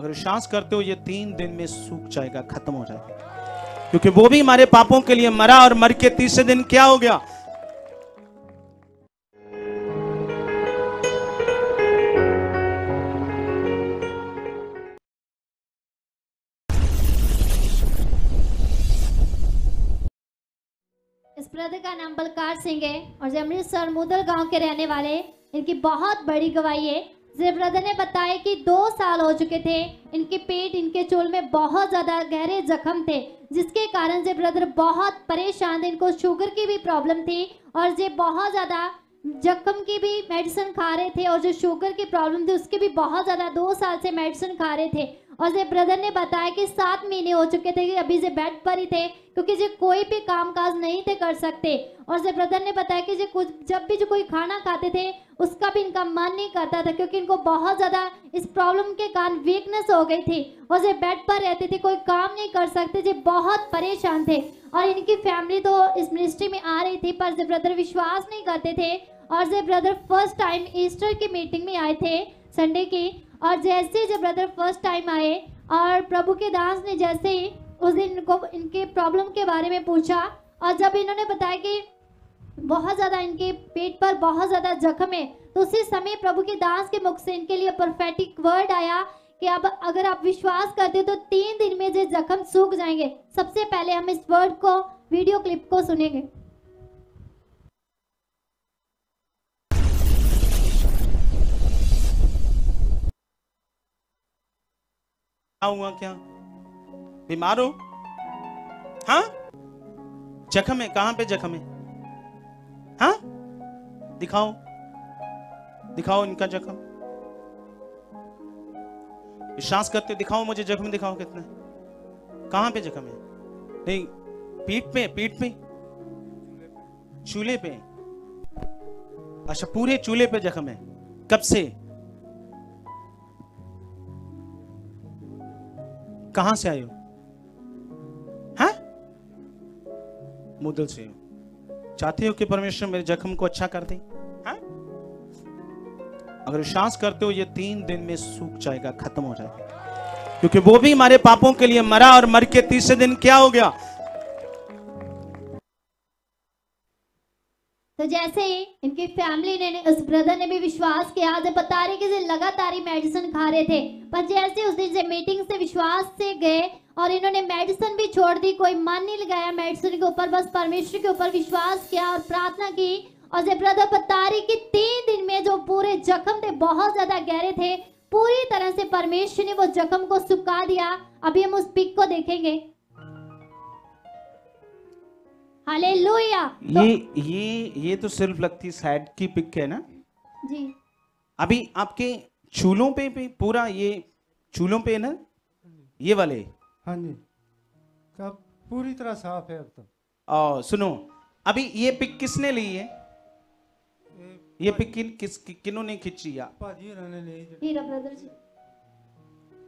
अगर विश्वास करते हो, ये तीन दिन में सूख जाएगा, खत्म हो जाएगा। क्योंकि वो भी हमारे पापों के लिए मरा और मर के तीसरे दिन क्या हो गया? इस ब्रदर का नाम बलकार सिंह है और ये अमृतसर मुदल गाँव के रहने वाले इनकी बहुत बड़ी गवाही है। ब्रदर ने बताया कि दो साल हो चुके थे। इनके पेट, इनके चोल में बहुत ज़्यादा गहरे जख्म थे, जिसके कारण जे ब्रदर बहुत परेशान थे। इनको शुगर की भी प्रॉब्लम थी और जे बहुत ज़्यादा जख्म की भी मेडिसिन खा रहे थे और जो शुगर की प्रॉब्लम थी, उसके भी बहुत ज़्यादा दो साल से मेडिसिन खा रहे थे। और जे ब्रदर ने बताया कि सात महीने हो चुके थे कि अभी जे बेड पर ही थे, क्योंकि जे कोई भी काम काज नहीं थे कर सकते। और जे ब्रदर ने बताया कि जे कुछ, जब भी जो कोई खाना खाते थे, उसका भी इनका मन नहीं करता था, क्योंकि इनको बहुत ज़्यादा इस प्रॉब्लम के कारण वीकनेस हो गई थी। और जे बेड पर रहते थे, कोई काम नहीं कर सकते, जे बहुत परेशान थे। और इनकी फैमिली तो इस मिनिस्ट्री में आ रही थी, पर जे ब्रदर विश्वास नहीं करते थे। और J brother first time Easter की मीटिंग में आए थे संडे की। और जैसे जब ब्रदर फ़र्स्ट टाइम आए और प्रभु के दास ने जैसे ही उस दिन इनको इनके प्रॉब्लम के बारे में पूछा और जब इन्होंने बताया कि बहुत ज़्यादा इनके पेट पर बहुत ज़्यादा जख्म है तो उसी समय प्रभु के दास के मुख से इनके लिए परफेक्टिक वर्ड आया कि अब अगर आप विश्वास करते हो तो तीन दिन में जो जख्म सूख जाएँगे। सबसे पहले हम इस वर्ड को वीडियो क्लिप को सुनेंगे। हुआ क्या? बीमार हो? हाँ? जख्म है, कहाँ पे जख्म है? हाँ? दिखाओ। दिखाओ इनका जख्म। विश्वास करते दिखाओ मुझे जख्म दिखाओ कितना। कहाँ पे जख्म है? नहीं, पीठ पे पीठ पे। चूल्हे पे। अच्छा पूरे चूल्हे पे जख्म है। कब से? कहाँ से आए हो? हैं? मुदल से हो। चाहते हो कि परमेश्वर मेरे जख्म को अच्छा कर दे? हैं? अगर विश्वास करते हो, ये तीन दिन में सूख जाएगा, खत्म हो जाएगा। क्योंकि वो भी हमारे पापों के लिए मरा और मर के तीसरे दिन क्या हो गया? तो जैसे ही इनकी फैमिली ने उस ब्रदर ने भी विश्वास किया, जब बता रहे कि ये लगातार ही मेडिसिन खा रहे थे, पर जैसे उस दिन से मीटिंग से विश्वास से गए और इन्होंने मेडिसिन भी छोड़ दी, कोई मन नहीं लगाया मेडिसिन के ऊपर, बस परमेश्वर के ऊपर विश्वास किया और प्रार्थना की और ये ब्रदर बता रहे कि तीन दिन में जो पूरे जख्म थे, बहुत ज़्यादा गहरे थे, पूरी तरह से परमेश्वर ने वो जख्म को सुखा दिया। अभी हम उस पिक को देखेंगे। हालेलुया तो ये ये ये तो सिर्फ़ लगती साइड की पिक है ना? जी। अभी आपके चूलों पे भी पूरा ये चूलों पे ना? ये वाले? हाँ जी। कब पूरी तरह साफ़ है अब तो। और सुनो अभी ये पिक किसने ली है? ये ये पिक किन किस कि, किन्हों ने खींची या? भाजी रहने ले हीरा ब्रदर जी।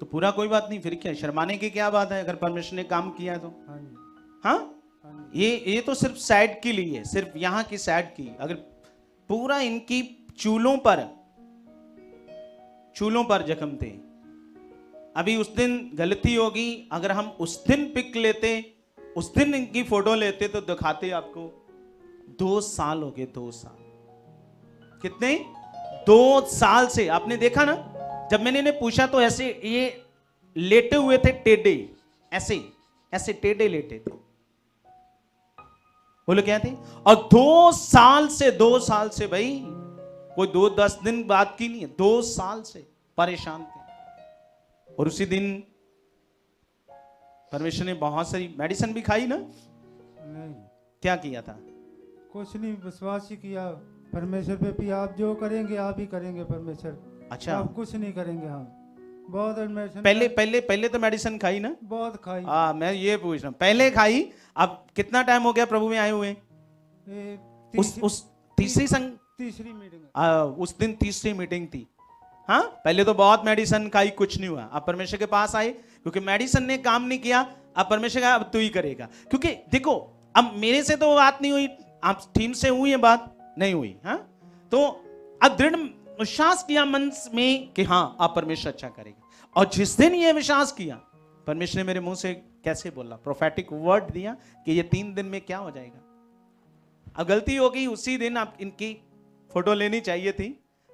तो पूरा कोई बात नहीं फिर क्या शर्माने की क्या बात है? अगर परमेश्वर ने काम किया तो। हाँ जी। हाँ? ये ये तो सिर्फ़ साइड की ली है, सिर्फ़ यहाँ की साइड की। अगर पूरा इनकी चूलों पर चूलों पर जख्म थे, अभी उस दिन गलती होगी, अगर हम उस दिन पिक लेते, उस दिन इनकी फ़ोटो लेते तो दिखाते आपको, दो साल हो गए, दो साल। कितने? दो साल से। आपने देखा ना? जब मैंने इन्हें पूछा तो ऐसे ये लेटे हुए थे टेढ़े, ऐसे ऐसे टेढ़े लेटे थे। बोलो क्या थे? और दो साल से दो साल से भाई कोई दो दस दिन बात की नहीं है दो साल से परेशान थे। और उसी दिन परमेश्वर ने बहुत सारी मेडिसिन भी खाई ना? नहीं। क्या किया था? कुछ नहीं विश्वास ही किया। परमेश्वर पे भी आप जो करेंगे आप ही करेंगे परमेश्वर। अच्छा। आप कुछ नहीं करेंगे हम बहुत मेडिसिन पहले पहले पहले तो मेडिसिन खाई ना? बहुत खाई। हाँ मैं ये पूछ रहा हूँ। पहले खाई अब कितना टाइम हो गया प्रभु में आए हुए? उस उस तीसरी संग तीसरी मीटिंग आ, उस दिन तीसरी मीटिंग थी। हाँ पहले तो बहुत मेडिसिन खाई कुछ नहीं हुआ। अब परमेश्वर के पास आए क्योंकि मेडिसिन ने काम नहीं किया अब परमेश्वर का अब तू ही करेगा। क्योंकि देखो अब मेरे से तो बात नहीं हुई आप टीम से हुई है बात? नहीं हुई हाँ? तो अब दृढ़ विश्वास किया मन में कि हाँ आप परमेश्वर अच्छा करेगा। और जिस दिन ये विश्वास किया परमेश्वर ने मेरे मुँह से कैसे बोला? प्रोफेटिक वर्ड दिया कि ये तीन दिन में क्या हो जाएगा? अब गलती हो गई उसी दिन आप इनकी फ़ोटो लेनी चाहिए थी।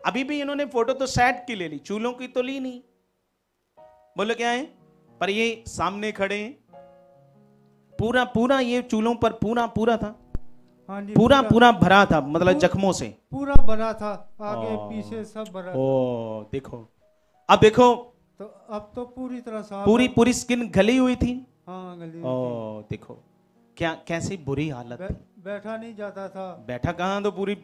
अभी भी इन्होंने फ़ोटो तो सेट की ले ली चूलों की तो ली नहीं। बोलो क्या है? पर ये सामने खड़े हैं। पूरा पूरा ये चूलों पर पूरा पूरा था। हाँ जी पूरा पूरा। भरा था मतलब जख्मों से। पूरा भरा था आगे। पीछे सब भरा ओ देखो। अब देखो तो अब तो पूरी तरह साफ़ पूरी पूरी स्किन गली हुई थी। हाँ गली ओ देखो क्या कैसी बुरी हालत बै, बैठा नहीं जाता था। बैठा कहाँ तो पूरी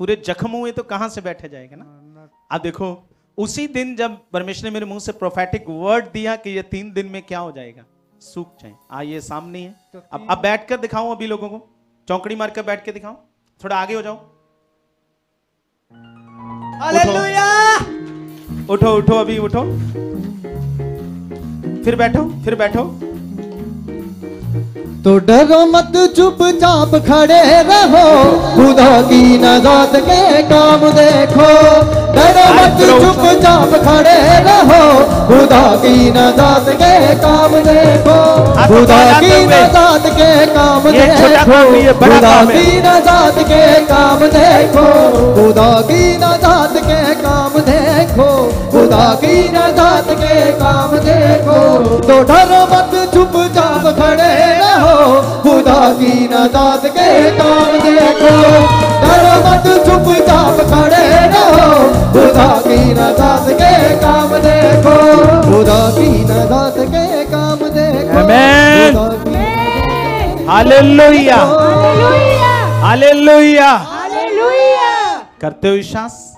पूरे जख्म हुए तो कहाँ से बैठा जाएगा ना? हाँ, ना- अब देखो उसी दिन जब परमेश्वर ने मेरे मुँह से प्रोफेटिक वर्ड दिया कि ये तीन दिन में क्या हो जाएगा सूख जाए। आ ये सामने है। तो अब अब बैठ कर दिखाऊँ अभी लोगों को? चौकड़ी मार कर बैठ के दिखाऊँ? थोड़ा आगे हो जाओ। उठो। उठो अभी उठो। फिर बैठो फिर बैठो। तो डरो मत चुपचाप खड़े रहो। खुदा की नजात के काम देखो। डरो मत चुपचाप खड़े रहो। खुदा की नजात के काम देखो। खुदा की। नजात के काम देखो। खुदा की नजात के काम देखो। खुदा की काम देखो। तो डरो मत चुपचाप खड़े रहो। खुदा की नजात के काम देखो। डरो मत चुपचाप खड़े रहो। खुदा की नजात के काम देखो। खुदा की नजात के काम देखो। हालेलुया हालेलुया हालेलुया करते हो विश्वास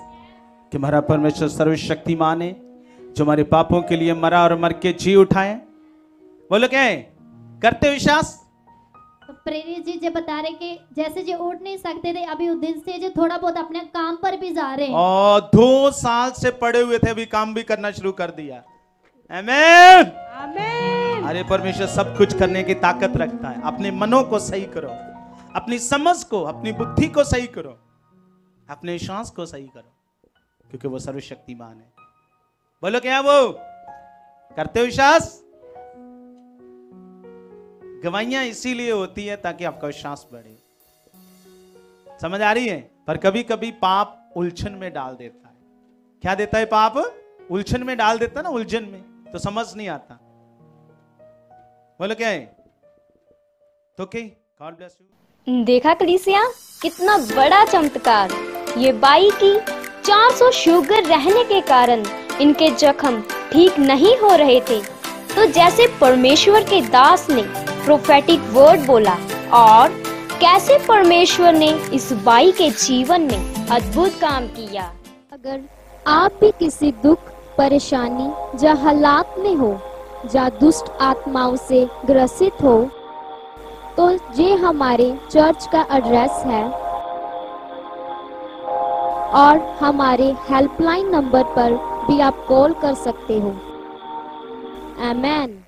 कि हमारा परमेश्वर सर्वशक्तिमान है। जो हमारे पापों के लिए मरा और मर के जी उठाए। बोलो क्या है करते विश्वास तो प्रेरित जी जो बता रहे कि जैसे जो उठ नहीं सकते थे अभी उस दिन से जो थोड़ा बहुत अपने काम पर भी जा रहे हैं। और दो साल से पड़े हुए थे अभी काम भी करना शुरू कर दिया। आमेन अरे परमेश्वर सब कुछ करने की ताकत रखता है। अपने मनों को सही करो। अपनी समझ को अपनी बुद्धि को सही करो। अपने विश्वास को सही करो। क्योंकि वो सर्वशक्तिमान है। बोलो, क्या वो? करते हो विश्वास? गवाइयाँ इसीलिए होती है ताकि आपका विश्वास बढ़े। समझ आ रही है? पर कभी कभी पाप उलझन में डाल देता है। क्या देता है पाप? उलझन में डाल देता है ना, उलझन में। तो समझ नहीं आता। बोलो, क्या है? तो ओके गॉड ब्लेस यू देखा कलीसिया, कितना बड़ा चमत्कार। ये बाई की 400 शुगर रहने के कारण। इनके जख्म ठीक नहीं हो रहे थे। तो जैसे परमेश्वर के दास ने प्रोफेटिक वर्ड बोला, और कैसे परमेश्वर ने इस बाई के जीवन में अद्भुत काम किया? अगर आप भी किसी दुख, परेशानी या हालात में हो, या दुष्ट आत्माओं से ग्रसित हो तो ये हमारे चर्च का एड्रेस है। और हमारे हेल्पलाइन नंबर पर भी आप कॉल कर सकते हो। आमेन